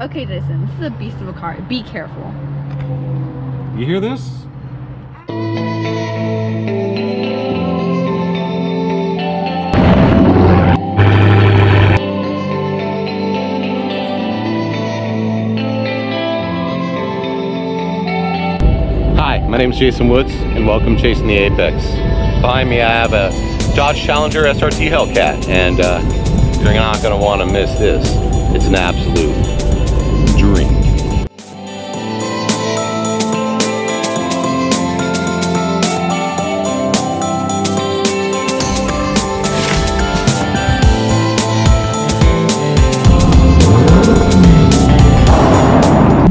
Okay, Jason, this is a beast of a car. Be careful. You hear this? Hi, my name is Jason Woods and welcome Chasing the Apex. Behind me I have a Dodge Challenger SRT Hellcat and uh, you're not going to want to miss this. It's an absolute dream.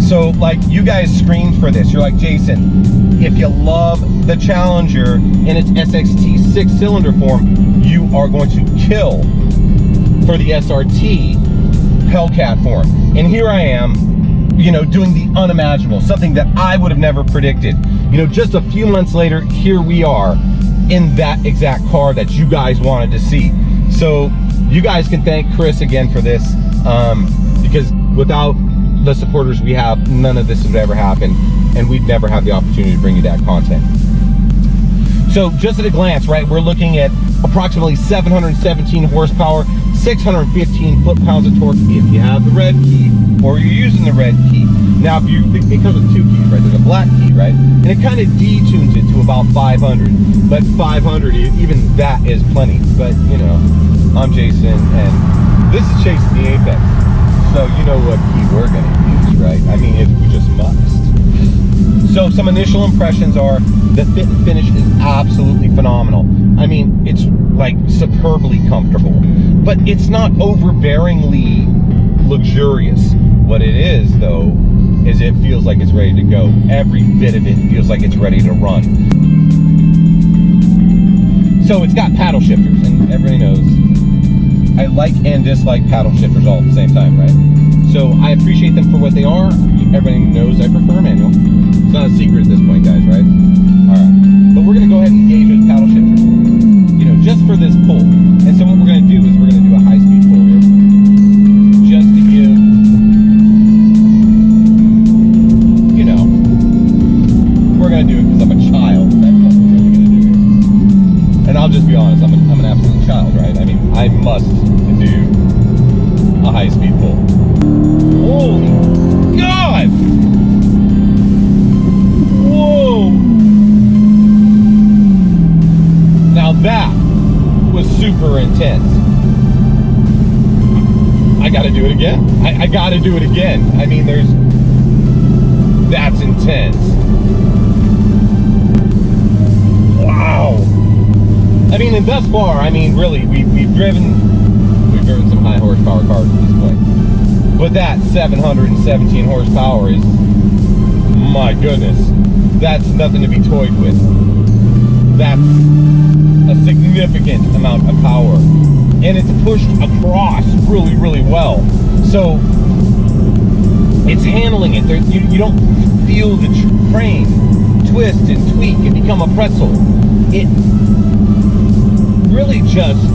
So like you guys screamed for this. You're like, Jason, if you love the Challenger in its SXT six cylinder form, you are going to kill for the SRT Hellcat form. And here I am, you know, doing the unimaginable, something that I would have never predicted. You know, just a few months later, here we are in that exact car that you guys wanted to see. So you guys can thank Chris again for this um, because without the supporters we have, none of this would ever happen and we'd never have the opportunity to bring you that content. So just at a glance, right, we're looking at approximately 717 horsepower, 615 foot-pounds of torque if you have the red key or you're using the red key. Now, if you, it comes with two keys, right? There's a black key, right? And it kind of detunes it to about 500. But 500, even that is plenty. But, you know, I'm Jason, and this is Chasing the Apex. So you know what key we're gonna use, right? I mean, it, we just must. So some initial impressions are the fit and finish is absolutely phenomenal. I mean, it's like superbly comfortable, but it's not overbearingly luxurious. What it is though, is it feels like it's ready to go. Every bit of it feels like it's ready to run. So it's got paddle shifters, and everybody knows I like and dislike paddle shifters all at the same time, right? So I appreciate them for what they are. Everybody knows I prefer manual. It's not a secret at this point, guys, right? All right. But we're gonna go ahead and engage with paddle shifters, you know, just for this pull. Super intense. I gotta do it again. I, I gotta do it again. I mean, there's, that's intense. Wow. I mean, and thus far, I mean, really, we, we've driven, we've driven some high horsepower cars at this point. But that 717 horsepower is, my goodness, that's nothing to be toyed with. That's a significant amount of power. And it's pushed across really, really well. So, it's handling it. There, you, you don't feel the frame twist and tweak and become a pretzel. It really just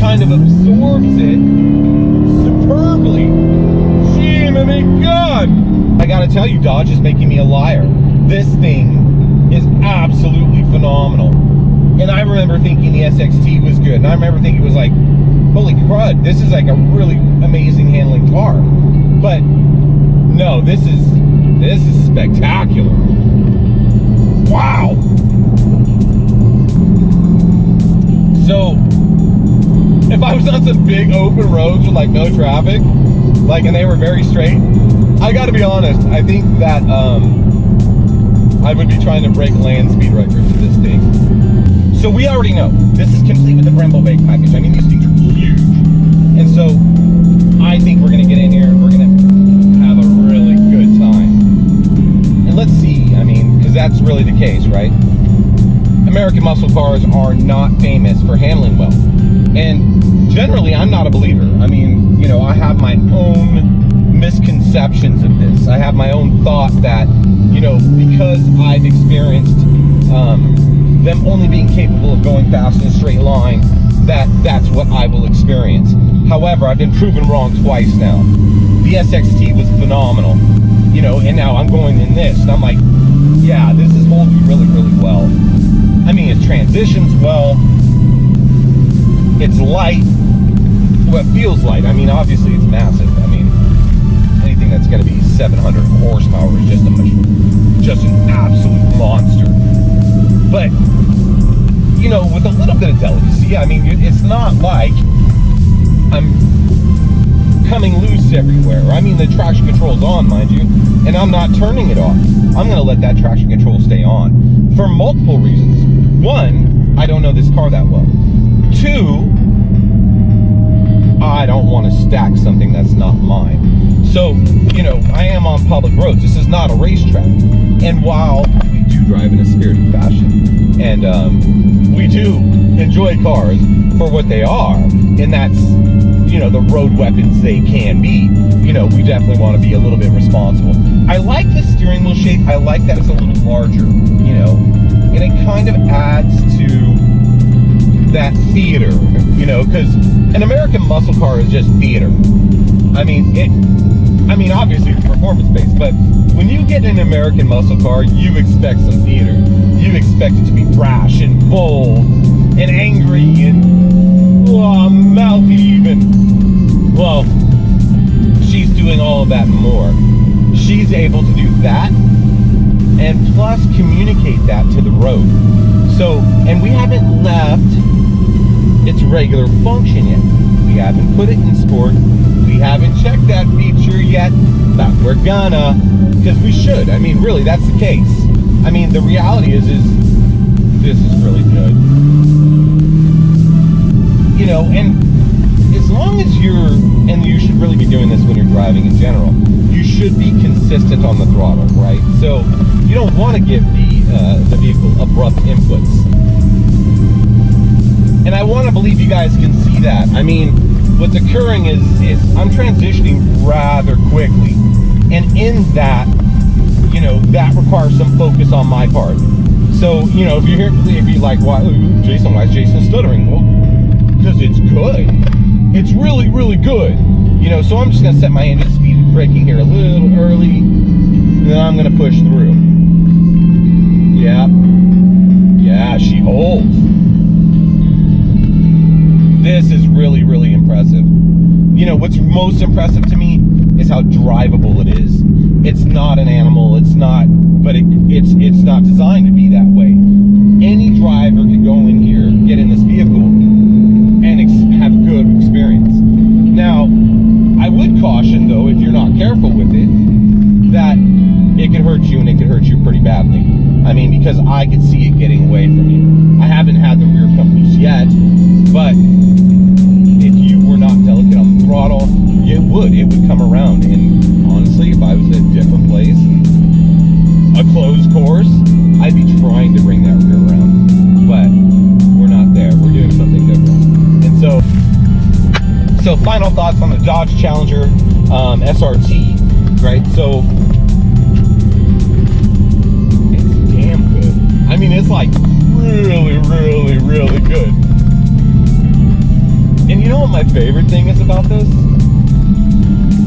kind of absorbs it superbly. Jiminy God! I gotta tell you, Dodge is making me a liar. This thing is absolutely phenomenal. And I remember thinking the SXT was good. And I remember thinking it was like, holy crud, this is like a really amazing handling car. But no, this is this is spectacular. Wow. So if I was on some big open roads with like no traffic, like and they were very straight, I gotta be honest, I think that um I would be trying to break land speed records with this thing. So we already know this is complete with the Brembo brake package. I mean these things are huge. And so I think we're gonna get in here and we're gonna have a really good time. And let's see, I mean, because that's really the case, right? American muscle cars are not famous for handling well. And generally, I'm not a believer. I mean, you know, I have my own misconceptions of this. I have my own thought that, you know, because I've experienced um, them only being capable of going fast in a straight line, that that's what I will experience. However, I've been proven wrong twice now. The SXT was phenomenal, you know, and now I'm going in this, and I'm like, yeah, this is holding really, really well. I mean, it transitions well. It's light. Well, it feels light. I mean, obviously it's massive. That's going to be 700 horsepower is just a just an absolute monster. But you know, with a little bit of delicacy, I mean, it's not like I'm coming loose everywhere. I mean, the traction control's on, mind you, and I'm not turning it off. I'm going to let that traction control stay on for multiple reasons. One, I don't know this car that well. Two, I don't want to stack something that's not mine. So, you know, I am on public roads. This is not a racetrack. And while we do drive in a spirited fashion, and um, we do enjoy cars for what they are, and that's, you know, the road weapons they can be, you know, we definitely want to be a little bit responsible. I like the steering wheel shape. I like that it's a little larger, you know, and it kind of adds to that theater, you know, because an American muscle car is just theater. I mean, it. I mean, obviously it's performance based, but when you get an American muscle car, you expect some theater. You expect it to be brash and bold and angry and oh, mouthy even. Well, she's doing all of that more. She's able to do that and plus communicate that to the road. So, and we haven't left its regular function yet. We haven't put it in sport. Haven't checked that feature yet, but we're gonna, because we should. I mean, really, that's the case. I mean, the reality is, is this is really good. You know, and as long as you're, and you should really be doing this when you're driving in general, you should be consistent on the throttle, right? So you don't want to give the uh, the vehicle abrupt inputs and I want to believe you guys can see that. I mean, what's occurring is, is I'm transitioning rather quickly. And in that, you know, that requires some focus on my part. So, you know, if you're here, if you're like, why, oh, Jason, why is Jason stuttering? Well, because it's good. It's really, really good. You know, so I'm just going to set my engine speed braking here a little early. And then I'm going to push through. Yeah. Yeah, she holds this is really, really impressive. You know, what's most impressive to me is how drivable it is. It's not an animal, it's not, but it, it's it's not designed to be that way. Any driver can go would. Come around. And honestly, if I was at a different place, a closed course, I'd be trying to bring that rear around. But we're not there. We're doing something different. And so, so final thoughts on the Dodge Challenger um, SRT, right? So, it's damn good. I mean, it's like really, really, really good. And you know what my favorite thing is about this?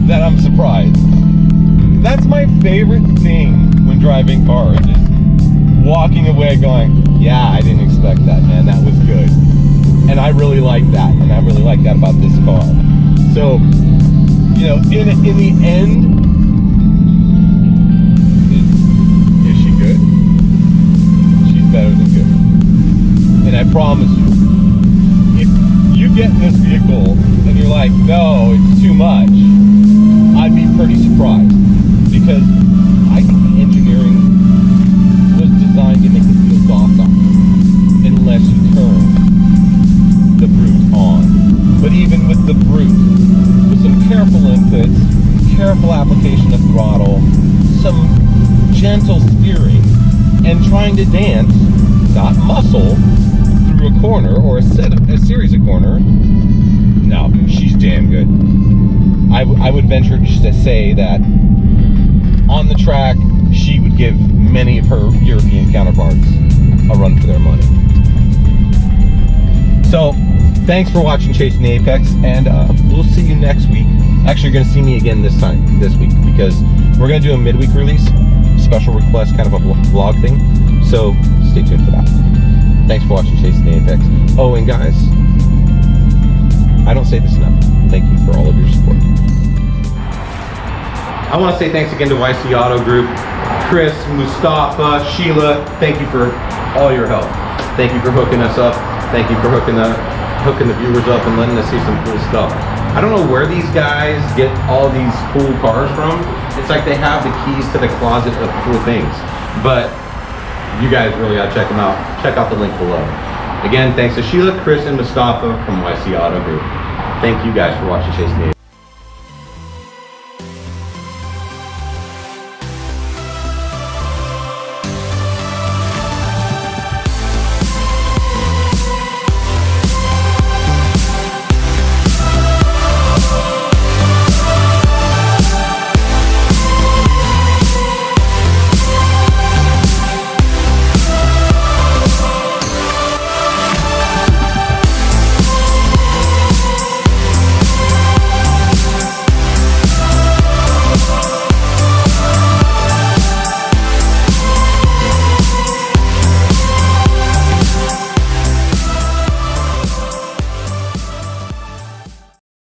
That I'm surprised. That's my favorite thing when driving cars is walking away going, yeah, I didn't expect that, man. That was good. And I really like that. And I really like that about this car. So, you know, in, in the end, is, she good? She's better than good. And I promise you, if you get this vehicle and you're like, no, it's too much, I'd be pretty surprised. Because I think the engineering was designed to make it feel docile unless you turn the brute on. But even with the brute, with some careful inputs, careful application of throttle, some gentle steering, and trying to dance, not muscle, through a corner or a set of, a series of corner, I, would venture to say that on the track, she would give many of her European counterparts a run for their money. So, thanks for watching Chasing the Apex, and uh, we'll see you next week. Actually, you're gonna see me again this time, this week, because we're gonna do a midweek release, special request, kind of a vlog thing. So stay tuned for that. Thanks for watching Chasing the Apex. Oh, and guys, I don't say this enough. Thank you for all of your support. I want to say thanks again to YC Auto Group, Chris, Mustafa, Sheila. Thank you for all your help. Thank you for hooking us up. Thank you for hooking the hooking the viewers up and letting us see some cool stuff. I don't know where these guys get all these cool cars from. It's like they have the keys to the closet of cool things. But you guys really gotta check them out. Check out the link below. Again, thanks to Sheila, Chris, and Mustafa from YC Auto Group. Thank you guys for watching Chase the